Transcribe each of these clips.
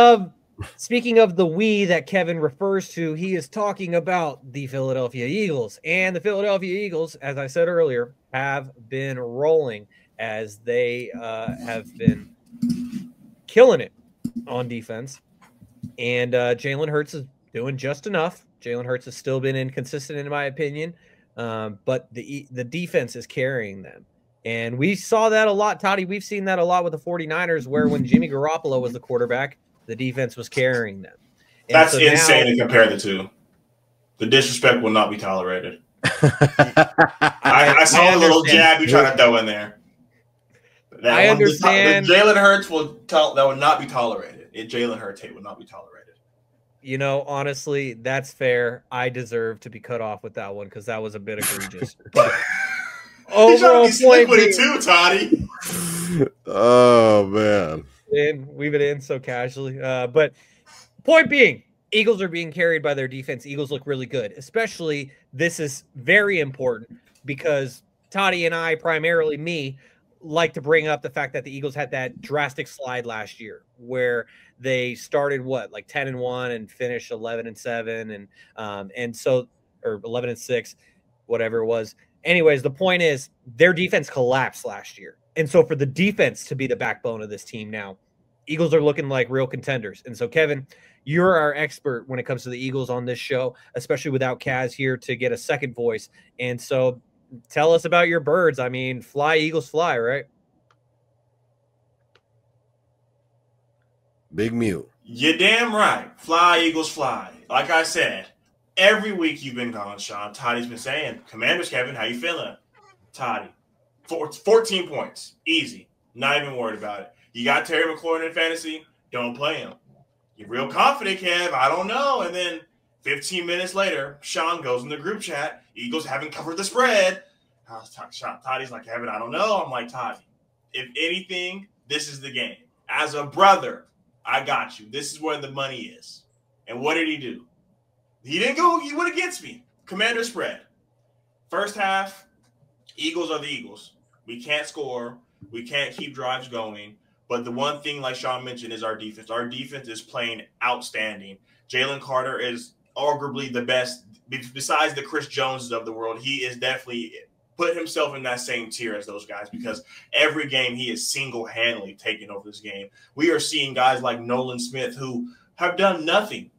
Um, speaking of the we that Kevin refers to, he is talking about the Philadelphia Eagles. And the Philadelphia Eagles, as I said earlier, have been rolling as they uh, have been killing it on defense. And uh, Jalen Hurts is doing just enough. Jalen Hurts has still been inconsistent, in my opinion, um, but the the defense is carrying them. And we saw that a lot, Toddy. We've seen that a lot with the 49ers, where when Jimmy Garoppolo was the quarterback, the defense was carrying them. And That's so insane now, to compare the two. The disrespect will not be tolerated. I, I, saw I a little jab you trying to throw in there. That I understand. Jalen Hurts will tell that would not be tolerated. It Jalen Hurts hate would not be tolerated. You know, honestly, that's fair. I deserve to be cut off with that one because that was a bit egregious. But overall point with it too, Toddy. oh man, and weave it in so casually. Uh, but point being, Eagles are being carried by their defense. Eagles look really good, especially this is very important because Toddy and I, primarily me, like to bring up the fact that the Eagles had that drastic slide last year where they started what like 10 and 1 and finished 11 and 7 and um and so or 11 and 6 whatever it was anyways the point is their defense collapsed last year and so for the defense to be the backbone of this team now eagles are looking like real contenders and so kevin you're our expert when it comes to the eagles on this show especially without kaz here to get a second voice and so tell us about your birds. I mean, fly Eagles fly, right? Big mute. You're damn right. Fly Eagles fly. Like I said, every week you've been gone, Sean. Toddy's been saying, Commanders, Kevin, how you feeling? Toddy, 14 points. Easy. Not even worried about it. You got Terry McLaurin in fantasy. Don't play him. You're real confident, Kev. I don't know. And then 15 minutes later, Sean goes in the group chat. Eagles haven't covered the spread. I Toddy's like, Kevin, I don't know. I'm like, Toddy, if anything, this is the game. As a brother, I got you. This is where the money is. And what did he do? He didn't go, he went against me. Commander spread. First half, Eagles are the Eagles. We can't score. We can't keep drives going. But the one thing, like Sean mentioned, is our defense. Our defense is playing outstanding. Jalen Carter is arguably the best besides the Chris Joneses of the world. He is definitely put himself in that same tier as those guys because every game he is single handedly taking over this game. We are seeing guys like Nolan Smith who have done nothing,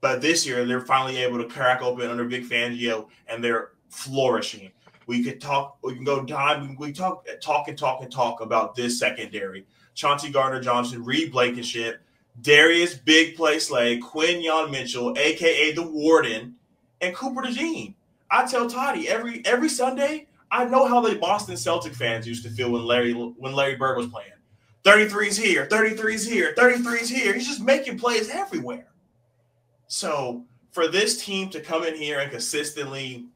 but this year they're finally able to crack open under Vic Fangio and they're flourishing. We could talk, we can go down, we talk, talk and talk and talk about this secondary. Chauncey Gardner Johnson, Reed Blankenship, Darius Big Play Slay, Quinyon Mitchell, aka the Warden, and Cooper DeJean. I tell Toddy every every Sunday, I know how the Boston Celtic fans used to feel when Larry when Larry Bird was playing. 33's here, 33's here, 33's here. He's just making plays everywhere. So for this team to come in here and consistently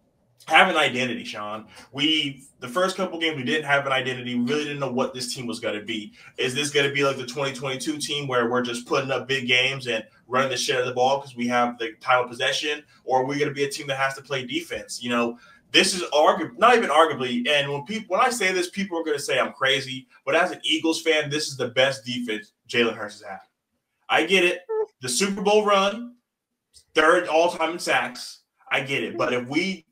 have an identity, Sean. We the first couple games we didn't have an identity. We really didn't know what this team was going to be. Is this going to be like the 2022 team where we're just putting up big games and running the shit out of the ball because we have the title possession, or are we going to be a team that has to play defense? You know, this is arguably not even arguably. And when people when I say this, people are going to say I'm crazy. But as an Eagles fan, this is the best defense Jalen Hurts has had. I get it. The Super Bowl run, third all time in sacks. I get it. But if we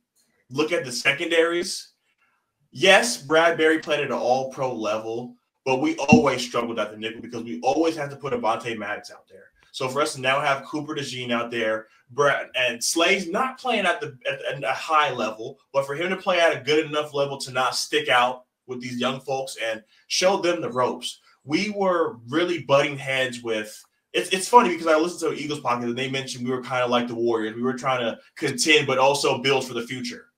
look at the secondaries, yes, Bradberry played at an all pro level, but we always struggled at the nickel because we always had to put Avonte Maddox out there. So for us to now have Cooper DeJean out there, Brad and Slay's not playing at the at a high level, but for him to play at a good enough level to not stick out with these young folks and show them the ropes. We were really butting heads with it's, it's funny because I listened to Eagles podcast and they mentioned we were kind of like the Warriors. We were trying to contend, but also build for the future.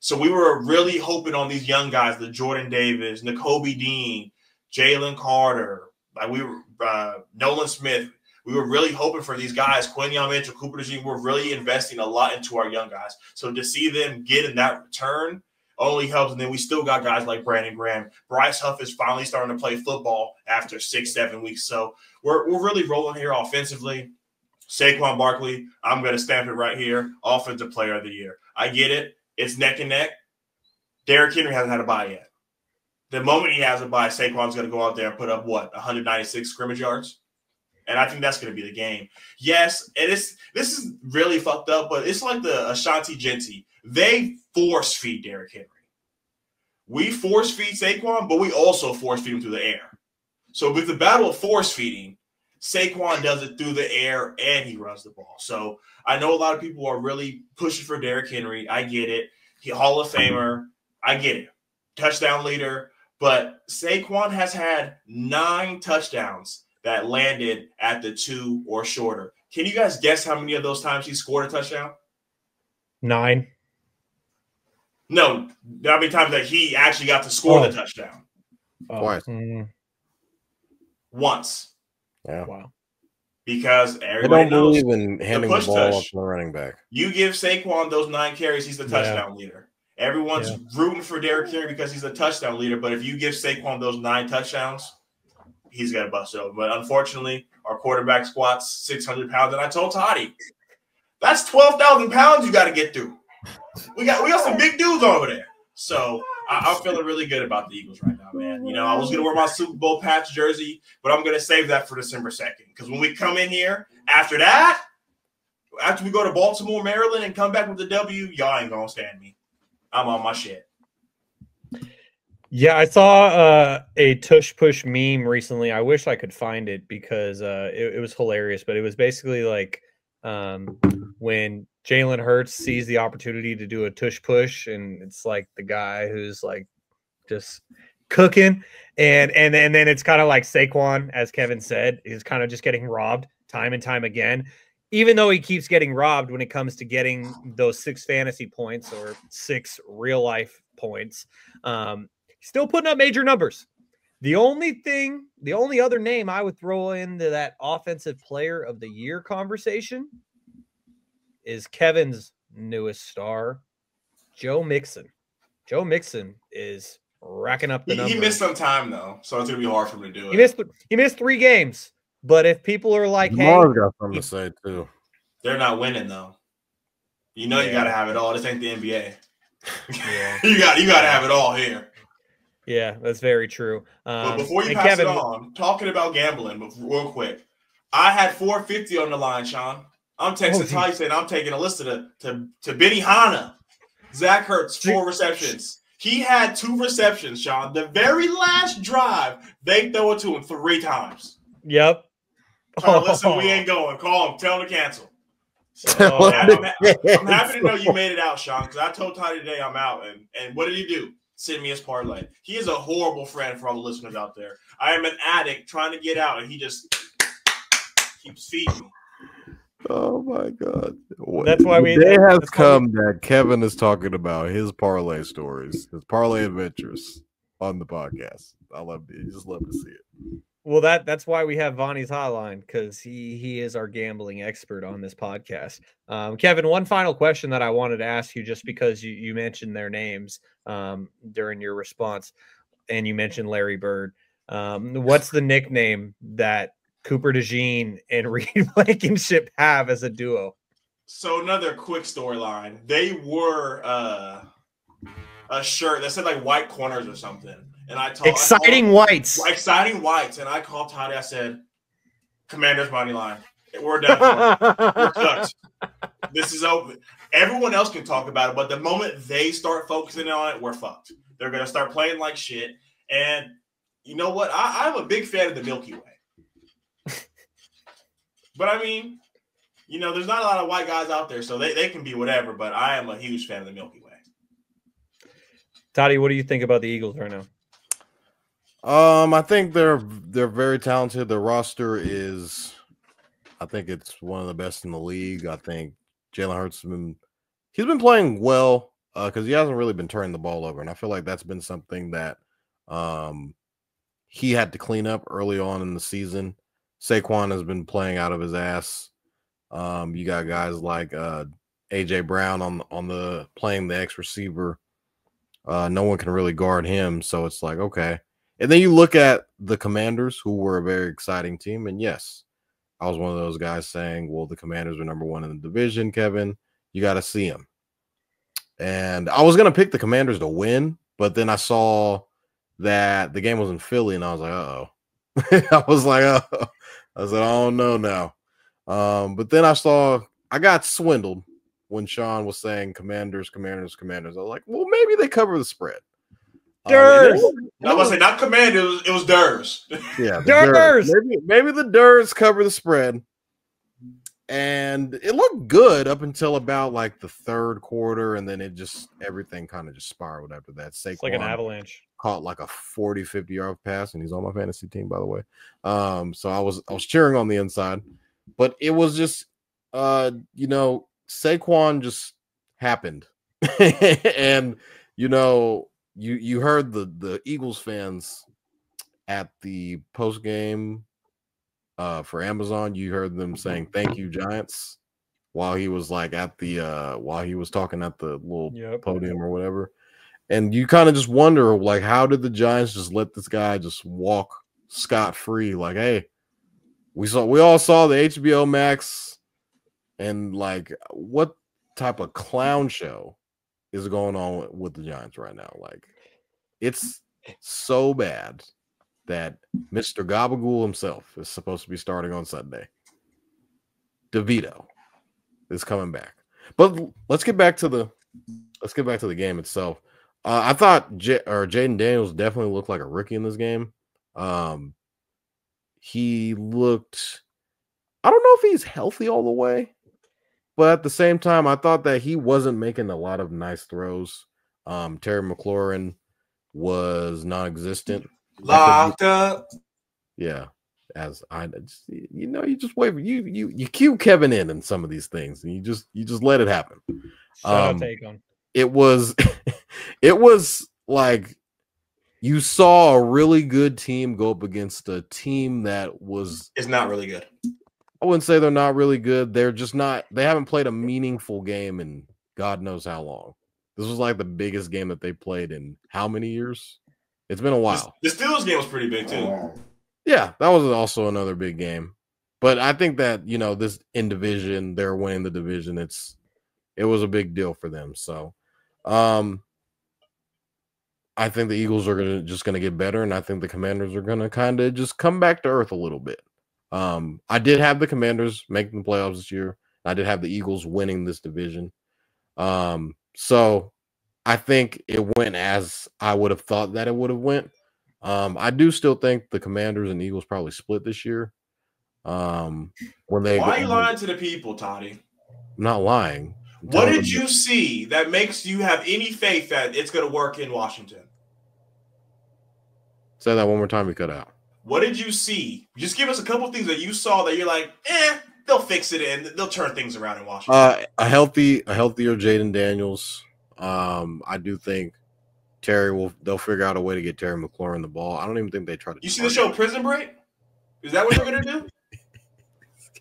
So we were really hoping on these young guys, the Jordan Davis, Nakobe Dean, Jalen Carter, like we were uh, Nolan Smith. We were really hoping for these guys, Quinyon Mitchell, Cooper DeJean. We're really investing a lot into our young guys. So to see them get in that return only helps. And then we still got guys like Brandon Graham. Bryce Huff is finally starting to play football after six, seven weeks. So we're, we're really rolling here offensively. Saquon Barkley, I'm going to stamp it right here. Offensive player of the year. I get it. It's neck and neck. Derrick Henry hasn't had a bye yet. The moment he has a bye, Saquon's going to go out there and put up what 196 scrimmage yards, And I think that's going to be the game. Yes, and it's this is really fucked up, but it's like the Ashton Jeanty. They force feed Derrick Henry. We force feed Saquon, but we also force feed him through the air. So with the battle of force feeding, Saquon does it through the air and he runs the ball. So I know a lot of people are really pushing for Derrick Henry. I get it. He Hall of Famer. I get it. Touchdown leader. But Saquon has had nine touchdowns that landed at the two or shorter. Can you guys guess how many of those times he scored a touchdown? Nine. No, how many times that he actually got to score Oh. the touchdown? Oh, Twice. mm, Once. Yeah. wow. Because I everybody don't knows believe in handing the push ball off to the running back. you give Saquon those nine carries, he's the Yeah. touchdown leader. Everyone's Yeah. rooting for Derrick Henry because he's the touchdown leader. But if you give Saquon those nine touchdowns, he's gonna bust it open. But unfortunately, our quarterback squats 600 pounds. And I told Toddy, that's 12,000 pounds you got to get through. We got we got some big dudes over there. So I, I'm feeling really good about the Eagles right now, man. You know, I was gonna wear my Super Bowl patch jersey, but I'm gonna save that for December 2nd. Because when we come in here after that, after we go to Baltimore, Maryland, and come back with the W, y'all ain't gonna stand me. I'm on my shit. Yeah, I saw uh, a tush push meme recently. I wish I could find it because uh, it, it was hilarious. But it was basically like um, when Jalen Hurts sees the opportunity to do a tush push, and it's like the guy who's like just cooking, and and and then it's kind of like Saquon, as Kevin said, is kind of just getting robbed time and time again. Even though he keeps getting robbed when it comes to getting those six fantasy points or six real life points, um, still putting up major numbers. The only thing, the only other name I would throw into that offensive player of the year conversation is Kevin's newest star, Joe Mixon. Joe Mixon is racking up the He, numbers. he missed some time though, so it's gonna be hard for him to do it. He missed. He missed three games. But if people are like, "Hey, Lamar's got something to say too. They're not winning though. You know you gotta have it all. This ain't the NBA. Yeah. you got you gotta have it all here. yeah, that's very true." But Um, before you pass Kevin, it on, talking about gambling, but real quick, I had 450 on the line, Sean. I'm texting Oh, geez. Ty saying I'm taking a list to to to Benihana. Zach Ertz, four receptions. He had two receptions, Sean. The very last drive, they throw it to him three times. Yep. Oh, listen, we ain't going. Call him. Tell him to cancel. So, Oh, I'm, I'm happy to know you made it out, Sean, because I told Ty today I'm out. And, and what did he do? Send me his parlay. He is a horrible friend for all the listeners out there. I am an addict trying to get out, and he just keeps feeding me. Oh my god! What- That's why we- day has that's why we- come that Kevin is talking about his parlay stories, his parlay adventures on the podcast. I love it. You just love to see it. Well, that that's why we have Vonnie's hotline because he he is our gambling expert on this podcast. Um, Kevin, one final question that I wanted to ask you, just because you you mentioned their names um, during your response, and you mentioned Larry Bird. Um, what's the nickname that Cooper DeJean and Reed Blankenship have as a duo? So another quick storyline. They were uh, a shirt that said like white corners or something. And I told Exciting whites. exciting whites. And I called Toddy. I said, Commander's money line. We're done. We're cooked. This is open. Everyone else can talk about it, but the moment they start focusing on it, we're fucked. They're gonna start playing like shit. And you know what? I, I'm a big fan of the Milky Way. But I mean, you know, there's not a lot of white guys out there, so they, they can be whatever, but I am a huge fan of the Milky Way. Toddy, what do you think about the Eagles right now? Um, I think they're they're very talented. The roster is, I think it's one of the best in the league. I think Jalen Hurts has been he's been playing well because he hasn't really been turning the ball over, and I feel like that's been something that um he had to clean up early on in the season. Saquon has been playing out of his ass. Um, you got guys like uh AJ Brown on on the playing the X receiver. Uh, no one can really guard him, so it's like okay. And then you look at the Commanders, who were a very exciting team. And yes, I was one of those guys saying, well, the Commanders are number one in the division, Kevin. You got to see them. And I was going to pick the Commanders to win, but then I saw that the game was in Philly, and I was like, oh. I was like, oh, I said, I don't know now. Um, but then I saw I got swindled when Sean was saying commanders, commanders, commanders. I was like, well, maybe they cover the spread. Um, Durs. I was going say, not command, it was, it was Durs. Yeah, Durs. Maybe, maybe the Durs cover the spread. And it looked good up until about like the third quarter, and then it just everything kind of just spiraled after that. Saquon it's like an avalanche. Caught like a 40, 50 yard pass, and he's on my fantasy team, by the way. Um, so I was I was cheering on the inside, but it was just uh, you know, Saquon just happened. and you know, you you heard the the Eagles fans at the post game uh for Amazon, you heard them saying thank you Giants while he was like at the uh while he was talking at the little Yep. podium or whatever. And you kind of just wonder like how did the Giants just let this guy just walk scot free like hey we saw we all saw the HBO Max and like what type of clown show is going on with the Giants right now like it's so bad that Mr. Gabagool himself is supposed to be starting on Sunday. DeVito is coming back. But let's get back to the let's get back to the game itself. Uh, I thought J- or Jayden Daniels definitely looked like a rookie in this game. Um, he looked. I don't know if he's healthy all the way, but at the same time, I thought that he wasn't making a lot of nice throws. Um, Terry McLaurin was non-existent. Locked up. Yeah, as I just, you know, you just wait. You you you cue Kevin in in some of these things, and you just you just let it happen. Shout Um, to Akon. It was, it was like you saw a really good team go up against a team that was. It's not really good. I wouldn't say they're not really good. They're just not. They haven't played a meaningful game in God knows how long. This was like the biggest game that they played in how many years? It's been a while. The Steelers game was pretty big too. Yeah, that was also another big game. But I think that, you know, this in division, they're winning the division. It's it was a big deal for them. So um I think the Eagles are gonna just gonna get better, and I think the commanders are gonna kind of just come back to earth a little bit. Um, I did have the commanders making the playoffs this year. I did have the Eagles winning this division. Um, so I think it went as I would have thought that it would have went. Um, I do still think the Commanders and Eagles probably split this year. Um, when they Why are you lying to the people, Toddy? I'm not lying. I'm What did you see that makes you have any faith that it's going to work in Washington? say that one more time? You cut out. What did you see? Just give us a couple things that you saw that you're like, eh, they'll fix it and they'll turn things around in Washington. Uh, a healthy, a healthier Jayden Daniels. Um, I do think Terry will. They'll figure out a way to get Terry McLaurin the ball. I don't even think they try to. you see the show Prison Break? Is that what they're to do?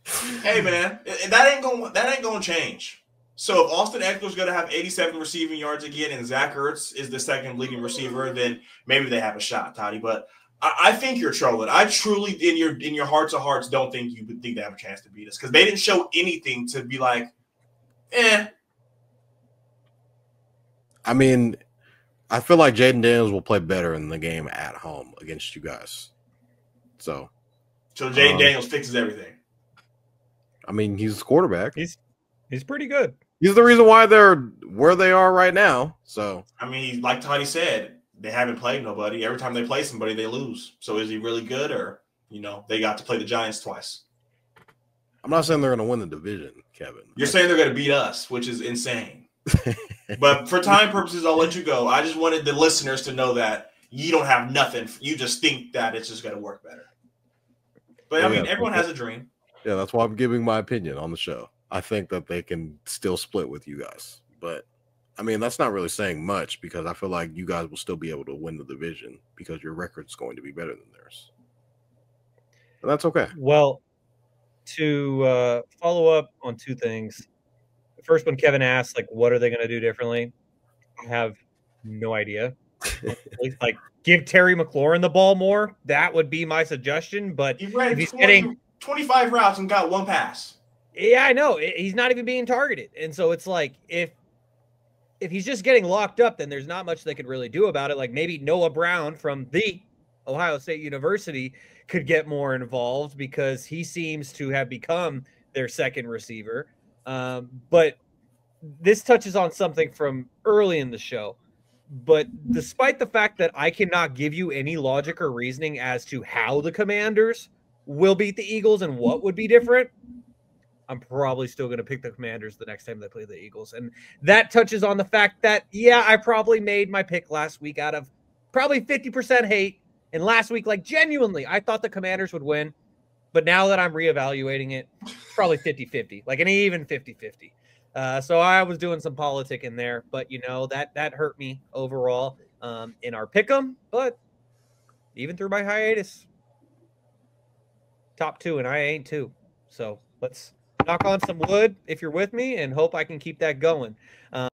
hey man, that ain't gonna that ain't going to change. So if Austin Ekeler's going to have 87 receiving yards again, and Zach Ertz is the second leading receiver, then maybe they have a shot, Toddy. But I, I think you're trolling. I truly, in your in your hearts of hearts, don't think you would think they have a chance to beat us because they didn't show anything to be like, eh. I mean, I feel like Jayden Daniels will play better in the game at home against you guys. So, So Jayden Um, Daniels fixes everything. I mean, he's the quarterback. He's he's pretty good. He's the reason why they're where they are right now. So, I mean, like Toddy said, they haven't played nobody. Every time they play somebody, they lose. So is he really good, or you know, they got to play the Giants twice? I'm not saying they're going to win the division, Kevin. You're saying they're going to beat us, which is insane. but for time purposes, I'll let you go. I just wanted the listeners to know that you don't have nothing. You just think that it's just going to work better. But I Yeah, mean, everyone has a dream. Yeah, that's why I'm giving my opinion on the show. I think that they can still split with you guys. But I mean, that's not really saying much because I feel like you guys will still be able to win the division because your record's going to be better than theirs. And that's okay. Well, to uh, follow up on two things. The first one, Kevin asked, like, what are they going to do differently? I have no idea. like, give Terry McLaurin the ball more. That would be my suggestion. But He ran If he's 20 getting- 25 routes and got one pass. yeah, I know he's not even being targeted, and so it's like if if he's just getting locked up, then there's not much they could really do about it. Like maybe Noah Brown from the Ohio State University could get more involved because he seems to have become their second receiver. Um, but this touches on something from early in the show. But despite the fact that I cannot give you any logic or reasoning as to how the commanders will beat the Eagles and what would be different, I'm probably still going to pick the Commanders the next time they play the Eagles. And that touches on the fact that, yeah, I probably made my pick last week out of probably 50% hate. And last week, like genuinely, I thought the Commanders would win. But now that I'm reevaluating it, it's probably 50 50, like an even 50 50. Uh, so I was doing some politic in there, but you know that that hurt me overall um, in our pick'em. But even through my hiatus, top two, and I ain't two. So let's knock on some wood if you're with me, and hope I can keep that going. Um,